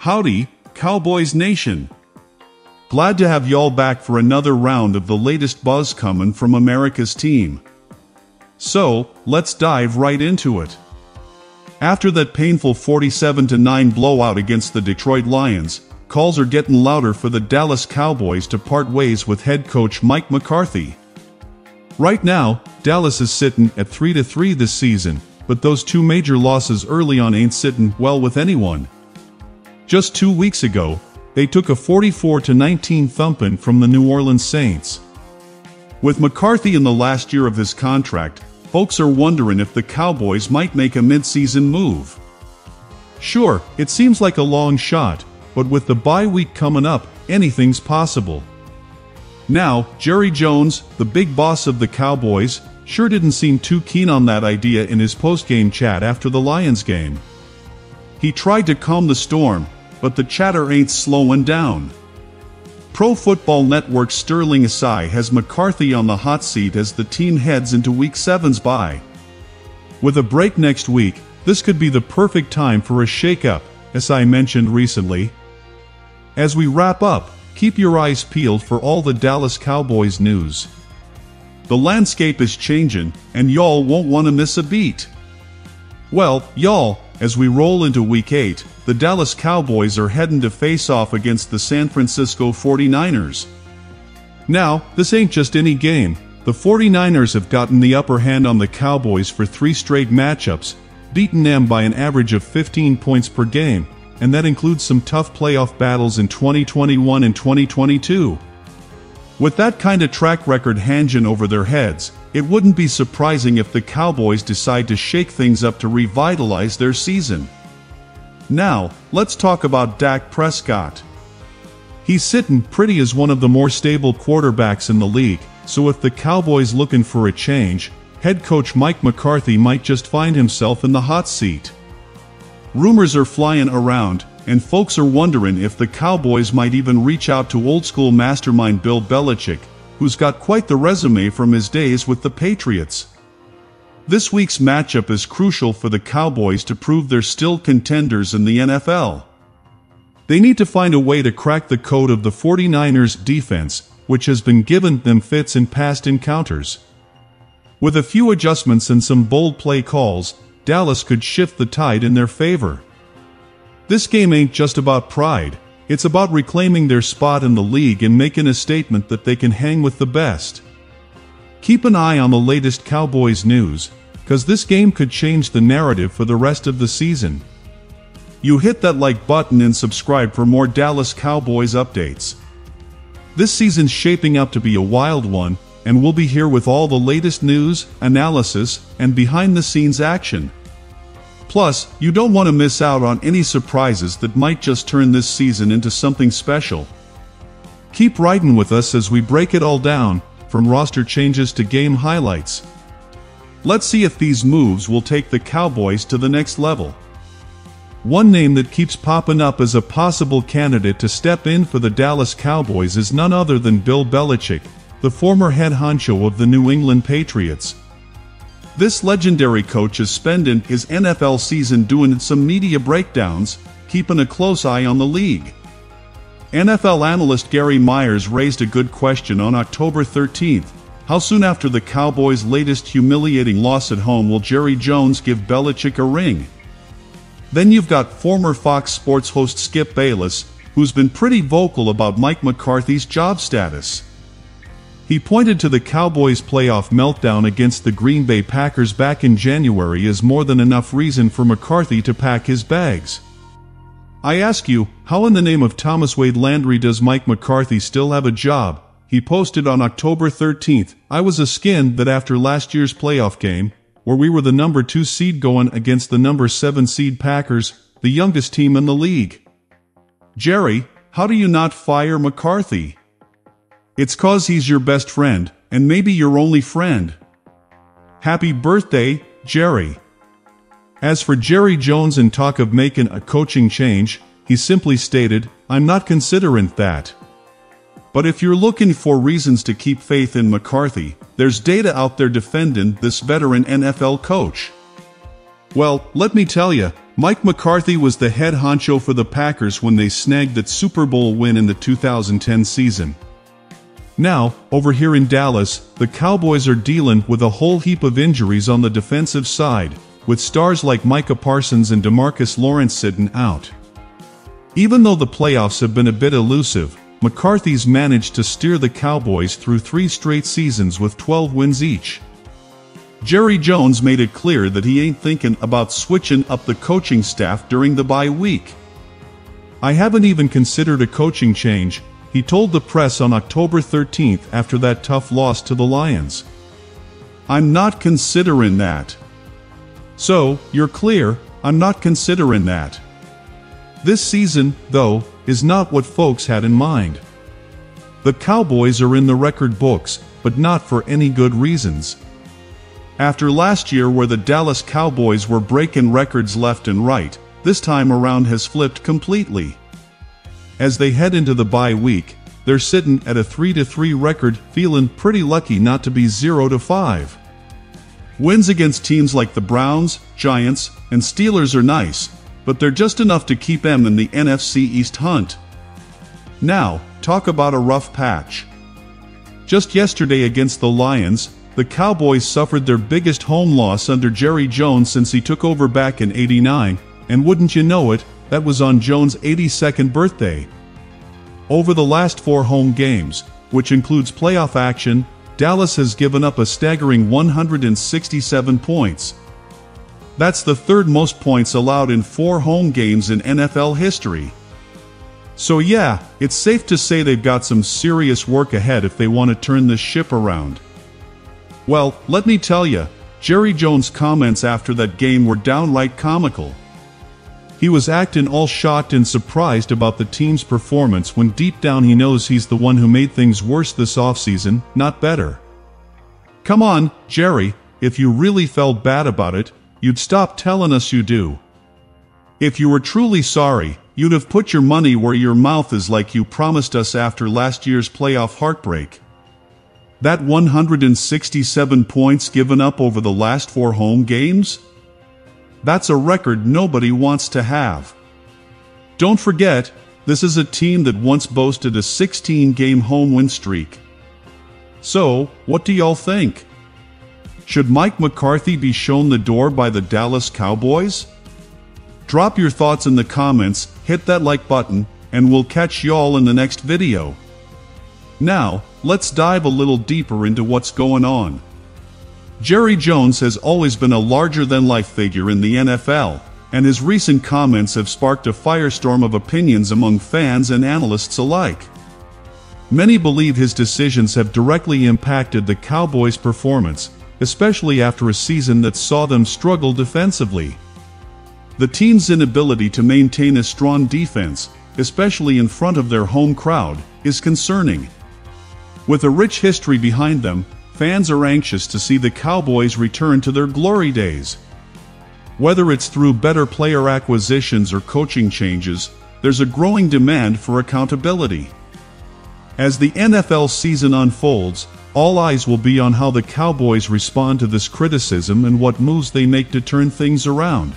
Howdy, Cowboys Nation. Glad to have y'all back for another round of the latest buzz coming from America's team. So, let's dive right into it. After that painful 47-9 blowout against the Detroit Lions, calls are getting louder for the Dallas Cowboys to part ways with head coach Mike McCarthy. Right now, Dallas is sitting at 3-3 this season, but those two major losses early on ain't sitting well with anyone. Just two weeks ago, they took a 44-19 thumping from the New Orleans Saints. With McCarthy in the last year of his contract, folks are wondering if the Cowboys might make a midseason move. Sure, it seems like a long shot, but with the bye week coming up, anything's possible. Now, Jerry Jones, the big boss of the Cowboys, sure didn't seem too keen on that idea in his post-game chat after the Lions game. He tried to calm the storm, but the chatter ain't slowing down. Pro Football Network's Sterling Asai has McCarthy on the hot seat as the team heads into Week 7's bye. With a break next week, this could be the perfect time for a shakeup, as I mentioned recently. As we wrap up, keep your eyes peeled for all the Dallas Cowboys news. The landscape is changing, and y'all won't want to miss a beat. Well, y'all, as we roll into Week 8, the Dallas Cowboys are heading to face off against the San Francisco 49ers. Now, this ain't just any game. The 49ers have gotten the upper hand on the Cowboys for three straight matchups, beaten them by an average of 15 points per game, and that includes some tough playoff battles in 2021 and 2022. With that kind of track record hanging over their heads, it wouldn't be surprising if the Cowboys decide to shake things up to revitalize their season. Now, let's talk about Dak Prescott. He's sitting pretty as one of the more stable quarterbacks in the league, so if the Cowboys looking for a change, head coach Mike McCarthy might just find himself in the hot seat. Rumors are flying around, and folks are wondering if the Cowboys might even reach out to old school mastermind Bill Belichick, who's got quite the resume from his days with the Patriots. This week's matchup is crucial for the Cowboys to prove they're still contenders in the NFL. They need to find a way to crack the code of the 49ers defense, which has been given them fits in past encounters. With a few adjustments and some bold play calls, Dallas could shift the tide in their favor. This game ain't just about pride, it's about reclaiming their spot in the league and making a statement that they can hang with the best. Keep an eye on the latest Cowboys news, cause this game could change the narrative for the rest of the season. You hit that like button and subscribe for more Dallas Cowboys updates. This season's shaping up to be a wild one, and we'll be here with all the latest news, analysis, and behind the scenes action. Plus, you don't want to miss out on any surprises that might just turn this season into something special. Keep riding with us as we break it all down, from roster changes to game highlights. Let's see if these moves will take the Cowboys to the next level. One name that keeps popping up as a possible candidate to step in for the Dallas Cowboys is none other than Bill Belichick, the former head honcho of the New England Patriots. This legendary coach is spending his NFL season doing some media breakdowns, keeping a close eye on the league. NFL analyst Gary Myers raised a good question on October 13th. How soon after the Cowboys' latest humiliating loss at home will Jerry Jones give Belichick a ring? Then you've got former Fox Sports host Skip Bayless, who's been pretty vocal about Mike McCarthy's job status. He pointed to the Cowboys' playoff meltdown against the Green Bay Packers back in January as more than enough reason for McCarthy to pack his bags. I ask you, how in the name of Thomas Wade Landry does Mike McCarthy still have a job? He posted on October 13th, I was a skin that after last year's playoff game, where we were the number 2 seed going against the number 7 seed Packers, the youngest team in the league. Jerry, how do you not fire McCarthy? It's cause he's your best friend, and maybe your only friend. Happy birthday, Jerry. As for Jerry Jones and talk of making a coaching change, he simply stated, I'm not considering that. But if you're looking for reasons to keep faith in McCarthy, there's data out there defending this veteran NFL coach. Well, let me tell you, Mike McCarthy was the head honcho for the Packers when they snagged that Super Bowl win in the 2010 season. Now, over here in Dallas, the Cowboys are dealing with a whole heap of injuries on the defensive side, with stars like Micah Parsons and Demarcus Lawrence sitting out. Even though the playoffs have been a bit elusive, McCarthy's managed to steer the Cowboys through three straight seasons with 12 wins each. Jerry Jones made it clear that he ain't thinking about switching up the coaching staff during the bye week. I haven't even considered a coaching change, he told the press on October 13th after that tough loss to the Lions. I'm not considering that. So, you're clear, I'm not considering that. This season, though, is not what folks had in mind. The Cowboys are in the record books, but not for any good reasons. After last year where the Dallas Cowboys were breaking records left and right, this time around has flipped completely. As they head into the bye week, they're sitting at a 3-3 record feeling pretty lucky not to be 0-5. Wins against teams like the Browns, Giants, and Steelers are nice, but they're just enough to keep them in the NFC East hunt. Now, talk about a rough patch. Just yesterday against the Lions, the Cowboys suffered their biggest home loss under Jerry Jones since he took over back in 89, and wouldn't you know it, that was on Jones' 82nd birthday. Over the last four home games, which includes playoff action, Dallas has given up a staggering 167 points. That's the third most points allowed in four home games in NFL history. So yeah, it's safe to say they've got some serious work ahead if they want to turn this ship around. Well, let me tell you, Jerry Jones' comments after that game were downright comical. He was acting all shocked and surprised about the team's performance when deep down he knows he's the one who made things worse this offseason, not better. Come on, Jerry, if you really felt bad about it, you'd stop telling us you do. If you were truly sorry, you'd have put your money where your mouth is like you promised us after last year's playoff heartbreak. That 167 points given up over the last four home games? That's a record nobody wants to have. Don't forget, this is a team that once boasted a 16-game home win streak. So, what do y'all think? Should Mike McCarthy be shown the door by the Dallas Cowboys? Drop your thoughts in the comments, hit that like button, and we'll catch y'all in the next video. Now, let's dive a little deeper into what's going on. Jerry Jones has always been a larger-than-life figure in the NFL, and his recent comments have sparked a firestorm of opinions among fans and analysts alike. Many believe his decisions have directly impacted the Cowboys' performance, especially after a season that saw them struggle defensively. The team's inability to maintain a strong defense, especially in front of their home crowd, is concerning. With a rich history behind them, fans are anxious to see the Cowboys return to their glory days. Whether it's through better player acquisitions or coaching changes, there's a growing demand for accountability. As the NFL season unfolds, all eyes will be on how the Cowboys respond to this criticism and what moves they make to turn things around.